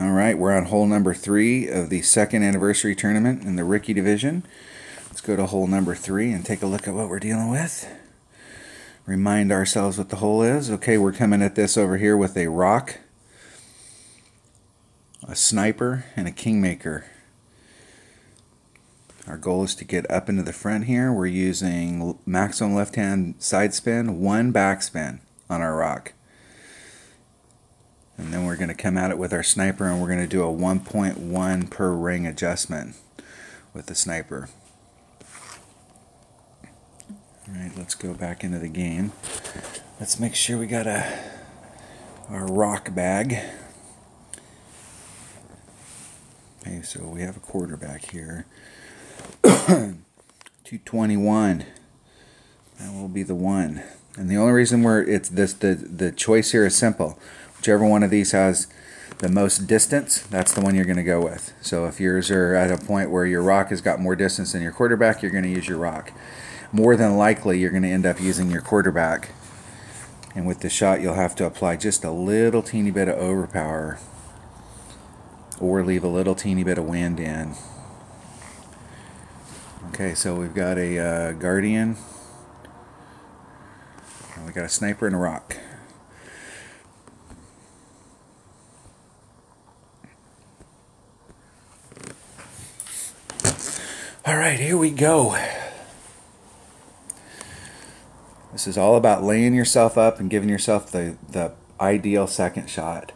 All right, we're on hole number three of the second anniversary tournament in the rookie division. Let's go to hole number three and take a look at what we're dealing with. Remind ourselves what the hole is. Okay, we're coming at this over here with a rock, a sniper, and a kingmaker. Our goal is to get up into the front here. We're using maximum left-hand side spin, one backspin on our rock. And then we're going to come at it with our sniper and we're going to do a 1.1 per ring adjustment with the sniper. Alright, let's go back into the game. Let's make sure we got a our rock bag. Okay, so we have a quarterback here. 221. That will be the one. And the only reason we're it's this the the choice here is simple. Whichever one of these has the most distance, that's the one you're going to go with. So if yours are at a point where your rock has got more distance than your quarterback, you're going to use your rock. More than likely, you're going to end up using your quarterback. And with the shot, you'll have to apply just a little teeny bit of overpower or leave a little teeny bit of wind in. Okay, so we've got a uh, Guardian. We got a sniper and a rock. All right, here we go. This is all about laying yourself up and giving yourself the, the ideal second shot.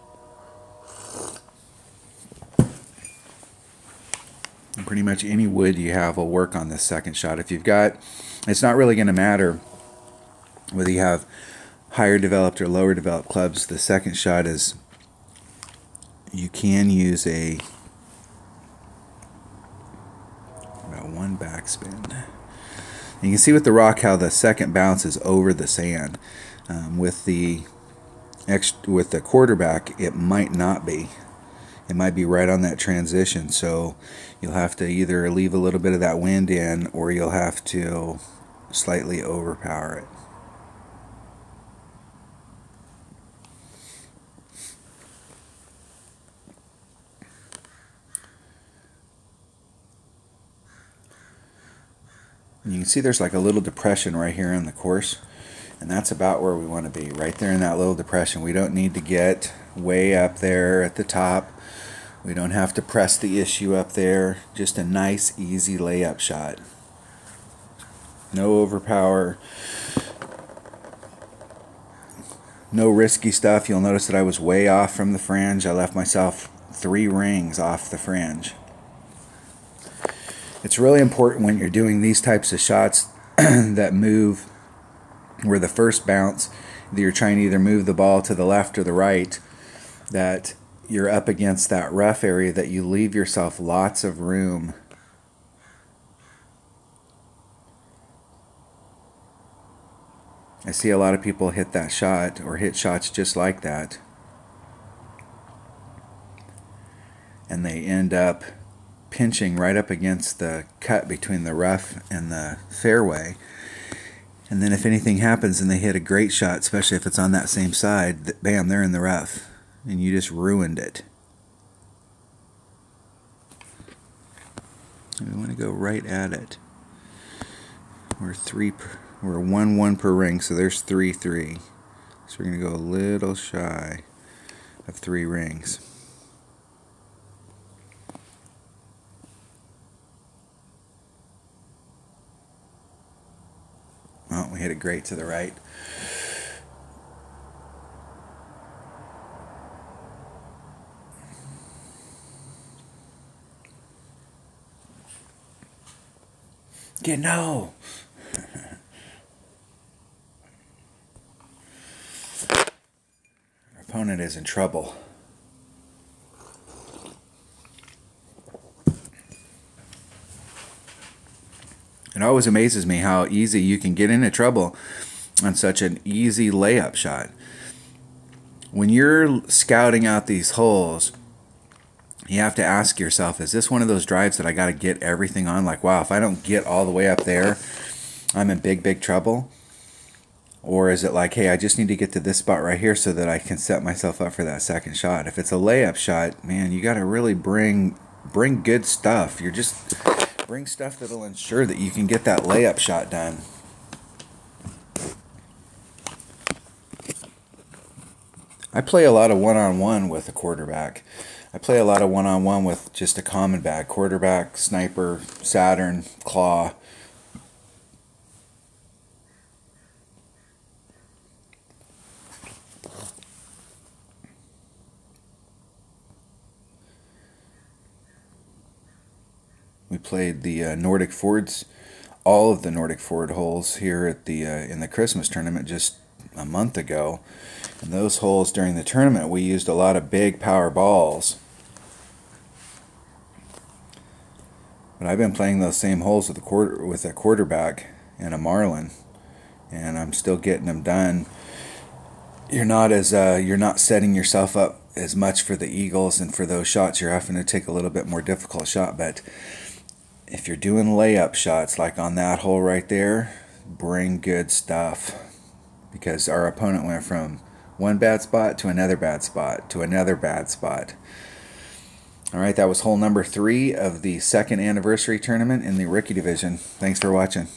Pretty much any wood you have will work on this second shot. If you've got, it's not really going to matter whether you have higher developed or lower developed clubs. The second shot is you can use a about one backspin. You can see with the rock how the second bounces over the sand. Um, with the with the quarterback, it might not be. It might be right on that transition. So you'll have to either leave a little bit of that wind in, or you'll have to slightly overpower it. You can see there's like a little depression right here in the course. And that's about where we want to be, right there in that little depression. We don't need to get way up there at the top. We don't have to press the issue up there. Just a nice, easy layup shot. No overpower. No risky stuff. You'll notice that I was way off from the fringe. I left myself three rings off the fringe. It's really important when you're doing these types of shots that move where the first bounce, that you're trying to either move the ball to the left or the right, that you're up against that rough area, that you leave yourself lots of room. I see a lot of people hit that shot or hit shots just like that. And they end up pinching right up against the cut between the rough and the fairway. And then if anything happens and they hit a great shot, especially if it's on that same side, bam, they're in the rough. And you just ruined it. We want to go right at it. We're three, we're one one per ring, so there's three three. So we're gonna go a little shy of three rings. Well, we hit it great to the right. Yeah, no. Our opponent is in trouble. It always amazes me how easy you can get into trouble on such an easy layup shot. When you're scouting out these holes, you have to ask yourself, is this one of those drives that I got to get everything on? Like, wow, if I don't get all the way up there, I'm in big, big trouble. Or is it like, hey, I just need to get to this spot right here so that I can set myself up for that second shot? If it's a layup shot, man, you got to really bring bring good stuff. You're just bring stuff that'll ensure that you can get that layup shot done. I play a lot of one-on-one with a quarterback. I play a lot of one-on-one with just a common bag, quarterback, sniper, Saturn, claw. Played the uh, Nordic Fjords, all of the Nordic Fjord holes here at the uh, in the Christmas tournament just a month ago. And those holes during the tournament, we used a lot of big power balls. But I've been playing those same holes with a quarter with a quarterback and a Marlin, and I'm still getting them done. You're not as uh, you're not setting yourself up as much for the Eagles and for those shots. You're having to take a little bit more difficult shot, but if you're doing layup shots like on that hole right there, bring good stuff because our opponent went from one bad spot to another bad spot to another bad spot. All right, that was hole number three of the second anniversary tournament in the rookie division. Thanks for watching.